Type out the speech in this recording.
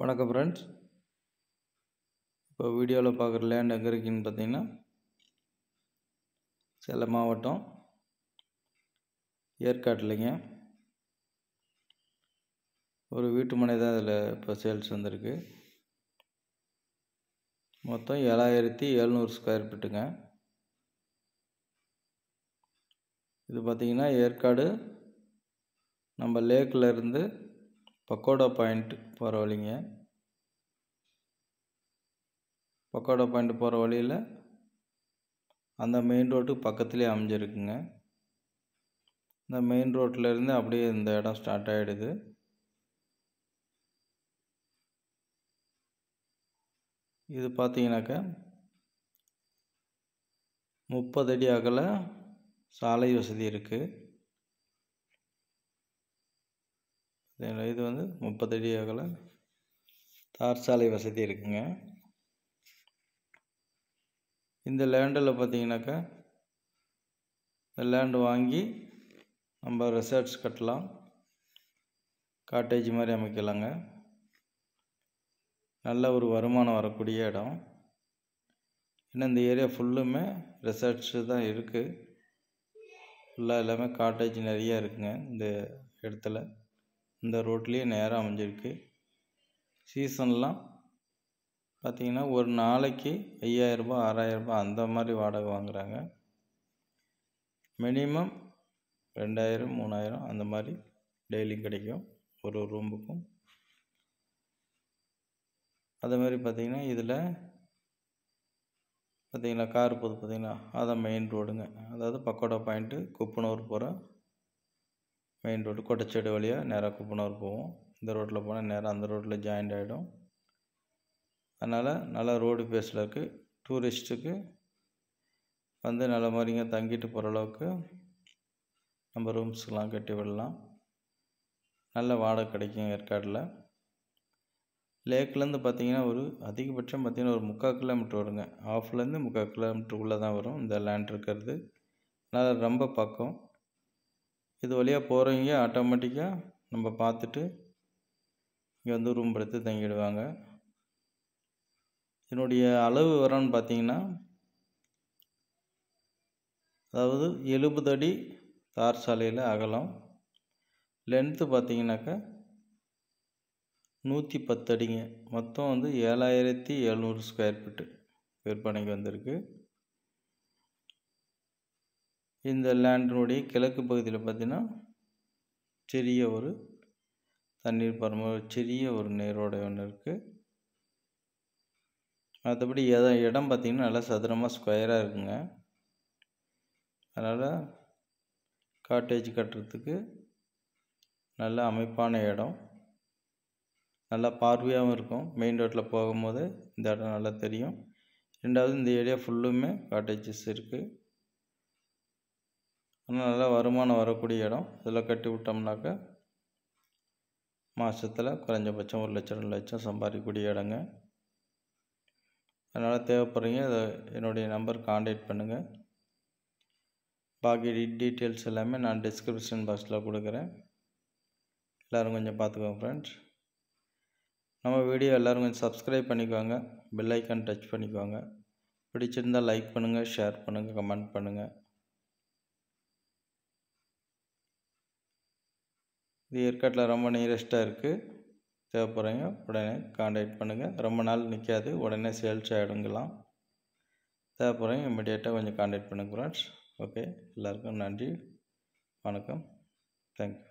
வணக்கம் ஃப்ரெண்ட்ஸ் இப்போ வீடியோவில் பார்க்குற லேண்ட் எங்கே இருக்குன்னு பார்த்தீங்கன்னா சேலம் மாவட்டம் ஏற்காட்டில்ங்க. ஒரு வீட்டு மனை தான் இதில் இப்போ சேல்ஸ் வந்திருக்கு. மொத்தம் ஏழாயிரத்தி எழுநூறு ஸ்கொயர் ஃபீட்டுங்க இது பார்த்திங்கன்னா ஏற்காடு நம்ம லேக்கில் இருந்து பக்கோடா பாயிண்ட் போகிற வழிங்க. பக்கோடா பாயிண்ட் போகிற வழியில் அந்த மெயின் ரோட்டுக்கு பக்கத்துலேயே அமைஞ்சிருக்குங்க. இந்த மெயின் ரோட்டிலேருந்து அப்படியே இந்த இடம் ஸ்டார்ட் ஆகிடுது இது பார்த்தீங்கன்னாக்கா முப்பது அடி அகல சாலை வசதி இருக்குது இது வந்து முப்பத்தடி அகல தார் சாலை வசதி இருக்குங்க. இந்த லேண்டில் பார்த்தீங்கன்னாக்கா இந்த லேண்டு வாங்கி நம்ம ரிசார்ட்ஸ் கட்டலாம். காட்டேஜ் மாதிரி அமைக்கலாங்க. நல்ல ஒரு வருமானம் வரக்கூடிய இடம். ஏன்னா இந்த ஏரியா ஃபுல்லுமே ரிசார்ட்ஸு தான் இருக்குது ஃபுல்லாக எல்லாமே காட்டேஜ் நிறையா இருக்குங்க இந்த இடத்துல. இந்த ரோட்லேயே நேராக அமைஞ்சிருக்கு. சீசன்லாம் பார்த்திங்கன்னா ஒரு நாளைக்கு ஐயாயிரரூபா ஆறாயிரரூபா அந்த மாதிரி வாடகை வாங்குகிறாங்க மினிமம் ரெண்டாயிரம் மூணாயிரம் அந்த மாதிரி டெய்லியும் கிடைக்கும் ஒரு ஒரு ரூமுக்கும் அதே மாதிரி பார்த்திங்கன்னா இதில் பார்த்திங்கன்னா கார் போது பார்த்திங்கன்னா அதான் மெயின் ரோடுங்க அதாவது பக்கோடா பாயிண்ட்டு குப்பனூர் போகிற மெயின் ரோடு கொட்டச்சேடு வழியாக நேராக குப்பனூர் போவோம். இந்த ரோட்டில் போனால் நேராக அந்த ரோட்டில் ஜாயிண்ட் ஆகிடும் அதனால் நல்லா ரோடு பேஸில் இருக்குது டூரிஸ்ட்டுக்கு வந்து நல்ல மாதிரிங்க தங்கிட்டு போகிற அளவுக்கு நம்ம ரூம்ஸ்லாம் கட்டி விடலாம். நல்ல வாடகை கிடைக்கும் ஏற்காடில். லேக்லேருந்து பார்த்தீங்கன்னா ஒரு அதிகபட்சம் பார்த்திங்கன்னா ஒரு முக்கால் கிலோமீட்டர் வருங்க. ஆஃப்லேருந்து முக்கால் கிலோமீட்டருக்குள்ளே தான் வரும். இந்த லேண்ட் இருக்கிறது. அதனால் ரொம்ப பக்கம். இது வழியாக போகிறவங்க ஆட்டோமேட்டிக்காக நம்ம பார்த்துட்டு இங்கே வந்து ரூம் எடுத்து தங்கிடுவாங்க. இதனுடைய அளவு விவரம்னு பார்த்தீங்கன்னா அதாவது எழுபது அடி தார் சாலையில் அகலம் லென்த்து பார்த்தீங்கன்னாக்கா நூற்றி பத்து அடிங்க. மொத்தம் வந்து ஏழாயிரத்தி எழுநூறு ஸ்கொயர் ஃபீட்டு விற்பனைக்கு வந்திருக்கு. இந்த லேண்டினுடைய கிழக்கு பகுதியில் பார்த்திங்கன்னா சிறிய ஒரு தண்ணீர் பரம சிறிய ஒரு நீரோடை ஒன்று இருக்குது மற்றபடி எத இடம் பார்த்திங்கன்னா நல்லா சதுரமாக ஸ்கொயராக இருக்குங்க. அதனால் காட்டேஜ் கட்டுறதுக்கு நல்ல அமைப்பான இடம். நல்லா பார்வையாகவும் இருக்கும். மெயின் ரோட்டில் போகும்போது இந்த இடம் நல்லா தெரியும். ரெண்டாவது இந்த ஏரியா ஃபுல்லுமே காட்டேஜஸ் இருக்குது ஆனால் நல்லா வருமானம் வரக்கூடிய இடம். இதில் கட்டி விட்டோம்னாக்கா மாதத்தில் குறைஞ்சபட்சம் ஒரு லட்சம் ரெண்டு லட்சம் சம்பாதிக்கக்கூடிய இடங்க. அதனால் தேவைப்படுறீங்க அதை என்னுடைய நம்பர் காண்டாக்ட் பண்ணுங்கள் பாக்கி டீட்டெயில்ஸ் எல்லாமே நான் டிஸ்கிரிப்ஷன் பாக்ஸில் கொடுக்குறேன். எல்லோரும் கொஞ்சம் பார்த்துக்கோங்க ஃப்ரெண்ட்ஸ் நம்ம வீடியோ எல்லோரும் கொஞ்சம் சப்ஸ்கிரைப் பண்ணிக்கோங்க. பெல்லைக்கான் டச் பண்ணிக்கோங்க. பிடிச்சிருந்தால் லைக் பண்ணுங்கள் ஷேர் பண்ணுங்கள் கமெண்ட் பண்ணுங்கள் இது ஏற்காட்டில் ரொம்ப நியரஸ்ட்டாக இருக்குது தேவைப்படுறீங்க உடனே காண்டாக்ட் பண்ணுங்கள் ரொம்ப நாள் நிற்காது உடனே சேல்ஸ் ஆகிடுங்கலாம் தேவைப்படுறீங்க இம்மிடியேட்டாக கொஞ்சம் காண்டாக்ட் பண்ணுங்க. Friends okay. எல்லாருக்கும் நன்றி. வணக்கம். தேங்க்யூ